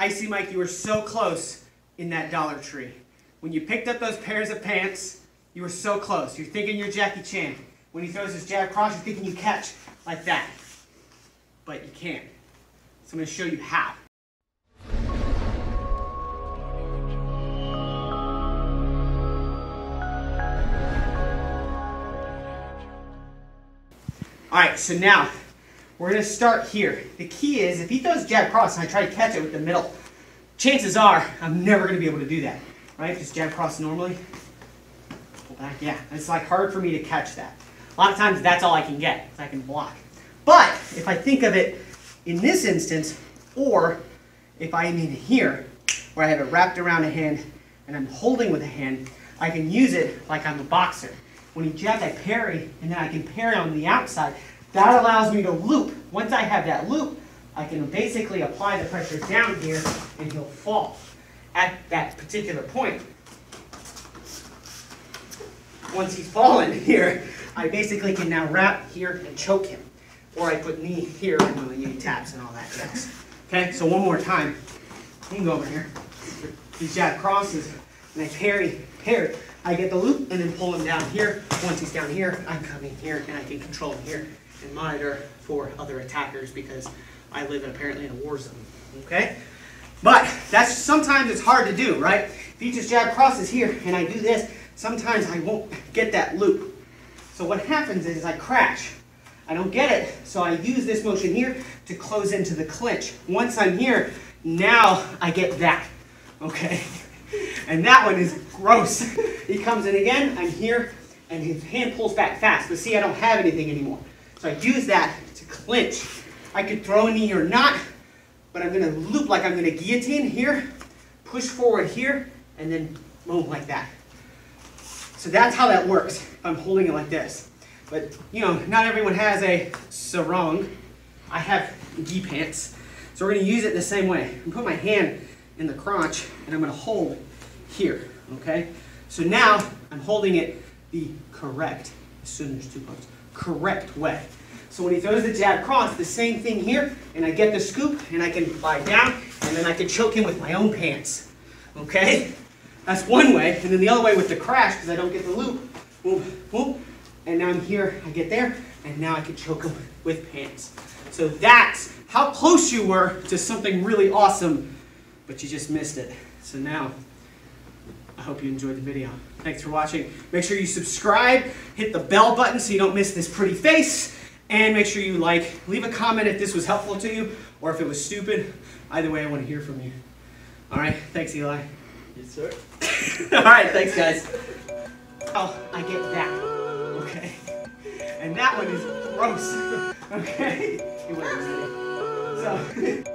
Icy Mike, you were so close in that Dollar Tree. When you picked up those pairs of pants, you were so close. You're thinking you're Jackie Chan. When he throws his jab cross, you're thinking you catch like that. But you can't. So I'm going to show you how. All right, so now we're gonna start here. The key is if he throws jab cross and I try to catch it with the middle, chances are I'm never gonna be able to do that, right? Just jab cross normally, pull back, yeah. It's like hard for me to catch that. A lot of times that's all I can get, I can block. But if I think of it in this instance, or if I am in here, where I have it wrapped around a hand and I'm holding with a hand, I can use it like I'm a boxer. When he jabs, I parry, and then I can parry on the outside. That allows me to loop. Once I have that loop, I can basically apply the pressure down here, and he'll fall at that particular point. Once he's fallen here, I basically can now wrap here and choke him. Or I put knee here and then knee taps and all that jazz. Okay, so one more time. You can go over here. These jab crosses, and I parry, parry. I get the loop and then pull him down here. Once he's down here, I'm coming here and I can control him here and monitor for other attackers because I live apparently in a war zone. Okay? But that's sometimes it's hard to do, right? If he just jab crosses here and I do this, sometimes I won't get that loop. So what happens is I crash. I don't get it, so I use this motion here to close into the clinch. Once I'm here, now I get that, okay? And that one is gross. he comes in again, I'm here, and his hand pulls back fast. But see, I don't have anything anymore. So I use that to clinch. I could throw a knee or not, but I'm gonna loop like I'm gonna guillotine here, push forward here, and then boom, like that. So that's how that works. I'm holding it like this. But, you know, not everyone has a sarong. I have gi pants. So we're gonna use it the same way. I put my hand in the crotch and I'm gonna hold here, okay? So now I'm holding it the correct, assume there's two parts, correct way. So when he throws the jab cross, the same thing here, and I get the scoop, and I can lie down, and then I can choke him with my own pants, okay? That's one way, and then the other way with the crash, because I don't get the loop, boom, boom, and now I'm here, I get there, and now I can choke him with pants. So that's how close you were to something really awesome, but you just missed it. So now, I hope you enjoyed the video. Thanks for watching. Make sure you subscribe, hit the bell button so you don't miss this pretty face, and make sure you like, leave a comment if this was helpful to you, or if it was stupid. Either way, I want to hear from you. All right, thanks, Eli. Yes, sir. All right, thanks, guys. Oh, I get that. Okay. And that one is gross. okay? It wasn't. So.